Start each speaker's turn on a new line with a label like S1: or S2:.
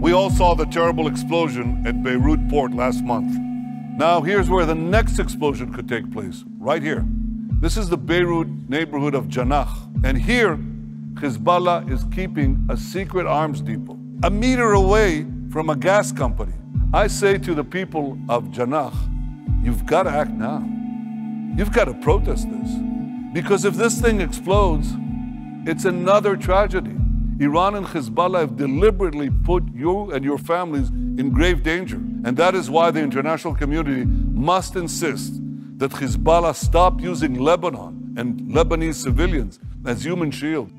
S1: We all saw the terrible explosion at Beirut port last month. Now, here's where the next explosion could take place, right here. This is the Beirut neighborhood of Janakh. And here, Hezbollah is keeping a secret arms depot a meter away from a gas company. I say to the people of Janakh, you've got to act now. You've got to protest this. Because if this thing explodes, it's another tragedy. Iran and Hezbollah have deliberately put you and your families in grave danger. And that is why the international community must insist that Hezbollah stop using Lebanon and Lebanese civilians as human shield.